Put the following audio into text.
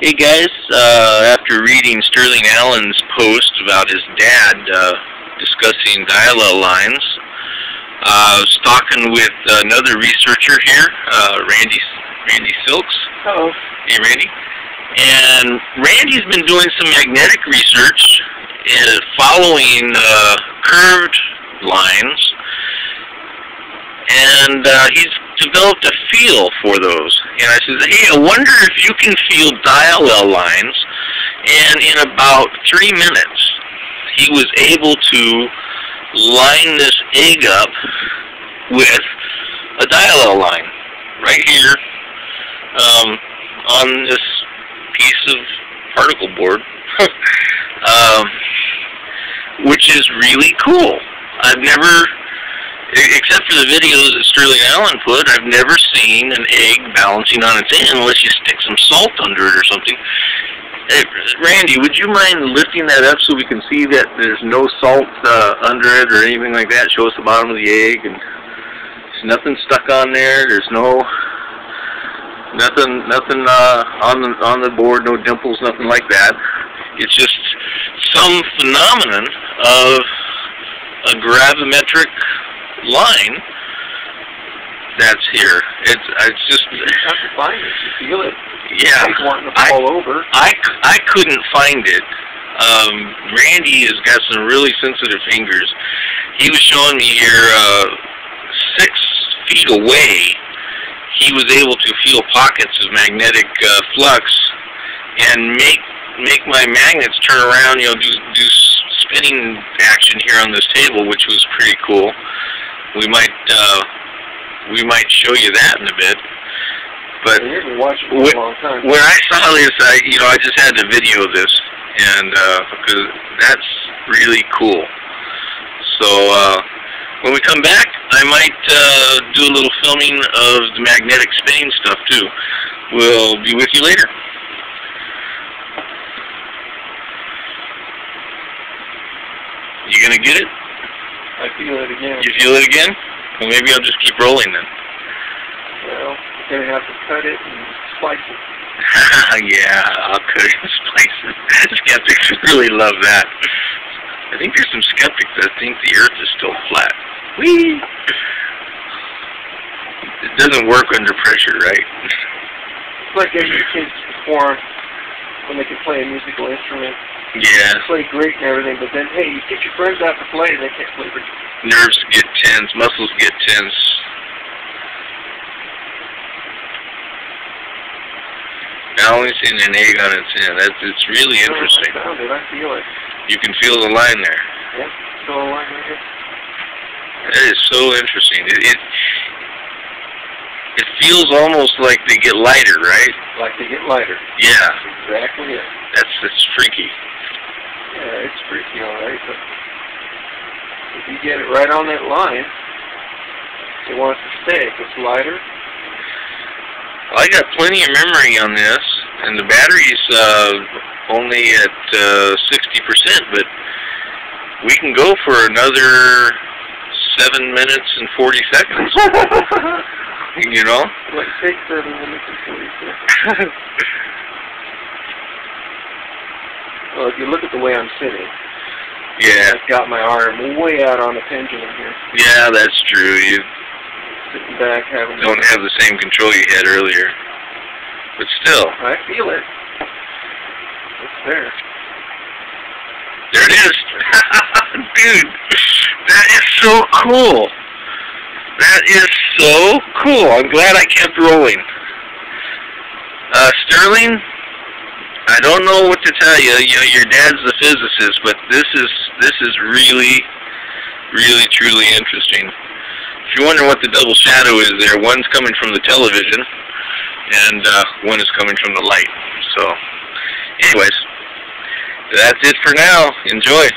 Hey guys, uh, after reading Sterling Allan's post about his dad uh, discussing diallel lines, uh, I was talking with another researcher here, uh, Randy Randy Silks. Hello. Hey Randy. And Randy's been doing some magnetic research uh, following uh, curved lines, and uh, he's developed a feel for those. And I said, hey, I wonder if you can feel diallel lines. And in about three minutes, he was able to line this egg up with a diallel line right here um, on this piece of particle board, um, which is really cool. I've never except for the videos that Sterling Allan put, I've never seen an egg balancing on its end unless you stick some salt under it or something. Hey, Randy, would you mind lifting that up so we can see that there's no salt uh, under it or anything like that? Show us the bottom of the egg and there's nothing stuck on there. There's no nothing nothing uh, on the on the board, no dimples, nothing like that. It's just some phenomenon of a gravimetric line that's here. It's it's just you have to find it. You feel it. Yeah, it's wanting to fall I, over. I I couldn't find it. Um, Randy has got some really sensitive fingers. He was showing me here uh, six feet away. He was able to feel pockets of magnetic uh, flux and make make my magnets turn around. You know, do do spinning action here on this table, which was pretty cool we might uh, we might show you that in a bit. But when, when I saw this, I you know I just had to video this, and uh, because that's really cool. So uh, when we come back, I might uh, do a little filming of the magnetic spinning stuff too. We'll be with you later. You gonna get it? I feel it again. You feel it again? Well, maybe I'll just keep rolling then. Well, you're going to have to cut it and slice it. yeah, I'll cut it and slice it. Skeptics really love that. I think there's some skeptics that think the Earth is still flat. Whee! It doesn't work under pressure, right? It's like getting your kids to perform when they can play a musical instrument yeah. Play great and everything, but then, hey, you get your friends out to play, and they can't play for you. Nerves get tense, muscles get tense. I only seen an egg on its end. That's it's really interesting. I found it. I feel it. You can feel the line there. Yep, feel the line right here. That is so interesting. It, it it feels almost like they get lighter, right? Like they get lighter. Yeah. That's exactly it. That's that's freaky. Yeah, it's freaky, all right. But if you get it right on that line, it wants to stay. If it's lighter. I got plenty of memory on this, and the battery's uh, only at uh, 60%, but we can go for another 7 minutes and 40 seconds. you know? Like, take 7 minutes and 40 seconds. Well, if you look at the way I'm sitting, yeah, I've got my arm way out on the pendulum here. Yeah, that's true. You sitting back having don't have the same control you had earlier, but still, I feel it. It's there. There it is, dude. That is so cool. That is so cool. I'm glad I kept rolling. Uh, Sterling, I don't know what to tell you. You know, your dad's the physicist, but this is this is really, really, truly interesting. If you wonder what the double shadow is there, one's coming from the television, and uh, one is coming from the light. So, anyways, that's it for now. Enjoy.